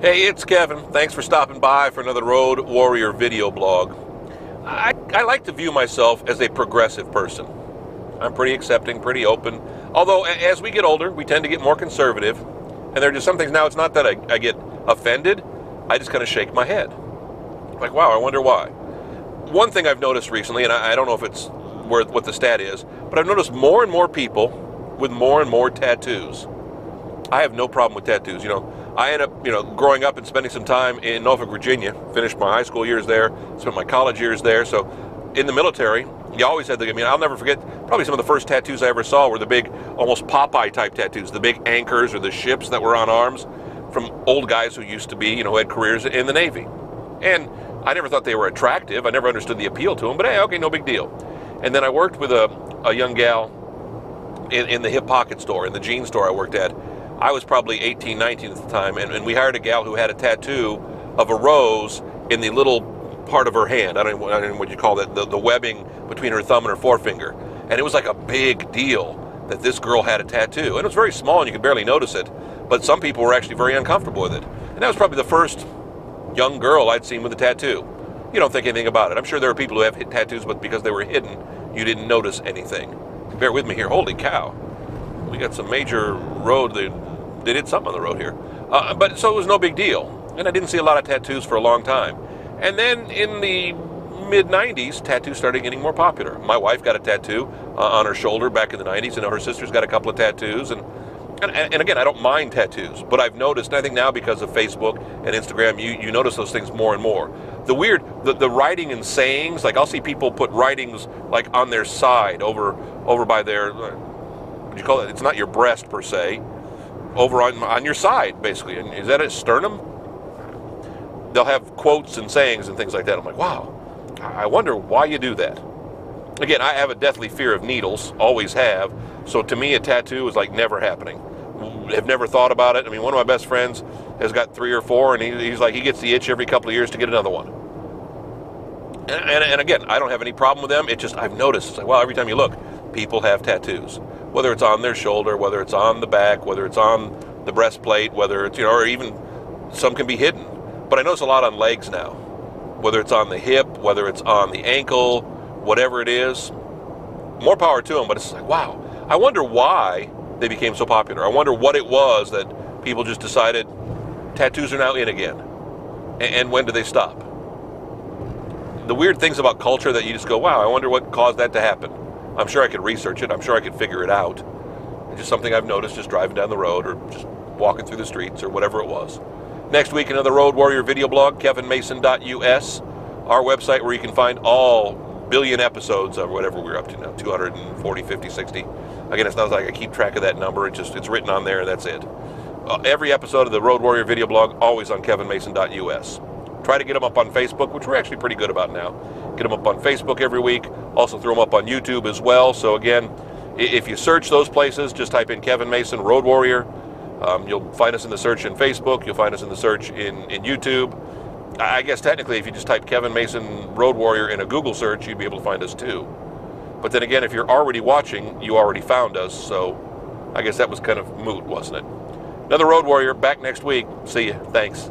Hey, it's Kevin. Thanks for stopping by for another Road Warrior video blog. I, I like to view myself as a progressive person. I'm pretty accepting, pretty open. Although, as we get older, we tend to get more conservative. And there are just some things now, it's not that I, I get offended, I just kind of shake my head. Like, wow, I wonder why. One thing I've noticed recently, and I, I don't know if it's where, what the stat is, but I've noticed more and more people with more and more tattoos. I have no problem with tattoos. You know, I ended up, you know, growing up and spending some time in Norfolk, Virginia. Finished my high school years there, spent my college years there. So, in the military, you always had the. I mean, I'll never forget. Probably some of the first tattoos I ever saw were the big, almost Popeye type tattoos, the big anchors or the ships that were on arms from old guys who used to be, you know, had careers in the Navy. And I never thought they were attractive. I never understood the appeal to them. But hey, okay, no big deal. And then I worked with a, a young gal in, in the hip pocket store, in the jean store I worked at I was probably 18, 19 at the time, and, and we hired a gal who had a tattoo of a rose in the little part of her hand. I don't, I don't know what you call that, the, the webbing between her thumb and her forefinger. And it was like a big deal that this girl had a tattoo. And it was very small and you could barely notice it, but some people were actually very uncomfortable with it. And that was probably the first young girl I'd seen with a tattoo. You don't think anything about it. I'm sure there are people who have tattoos, but because they were hidden, you didn't notice anything. Bear with me here. Holy cow. We got some major road they did something on the road here. Uh, but so it was no big deal. And I didn't see a lot of tattoos for a long time. And then in the mid 90s, tattoos started getting more popular. My wife got a tattoo uh, on her shoulder back in the 90s, and her sister's got a couple of tattoos. And, and, and again, I don't mind tattoos, but I've noticed, I think now because of Facebook and Instagram, you, you notice those things more and more. The weird, the, the writing and sayings, like I'll see people put writings like on their side over over by their, what do you call it? It's not your breast per se, over on, on your side, basically. And is that a sternum? They'll have quotes and sayings and things like that. I'm like, wow, I wonder why you do that. Again, I have a deathly fear of needles, always have. So to me, a tattoo is like never happening. Have never thought about it. I mean, one of my best friends has got three or four, and he, he's like, he gets the itch every couple of years to get another one. And, and, and again, I don't have any problem with them. It just, I've noticed, it's like, well, every time you look, people have tattoos whether it's on their shoulder, whether it's on the back, whether it's on the breastplate, whether it's, you know, or even some can be hidden. But I notice a lot on legs now, whether it's on the hip, whether it's on the ankle, whatever it is. More power to them, but it's like, wow, I wonder why they became so popular. I wonder what it was that people just decided tattoos are now in again. And when do they stop? The weird things about culture that you just go, wow, I wonder what caused that to happen. I'm sure I could research it. I'm sure I could figure it out. It's just something I've noticed just driving down the road or just walking through the streets or whatever it was. Next week, another Road Warrior video blog, kevinmason.us, our website where you can find all billion episodes of whatever we're up to now 240, 50, 60. Again, it's not like I keep track of that number. It's just it's written on there and that's it. Uh, every episode of the Road Warrior video blog always on kevinmason.us. Try to get them up on Facebook, which we're actually pretty good about now. Get them up on Facebook every week. Also throw them up on YouTube as well. So again, if you search those places, just type in Kevin Mason Road Warrior. Um, you'll find us in the search in Facebook. You'll find us in the search in, in YouTube. I guess technically, if you just type Kevin Mason Road Warrior in a Google search, you'd be able to find us too. But then again, if you're already watching, you already found us. So I guess that was kind of moot, wasn't it? Another Road Warrior back next week. See you. Thanks.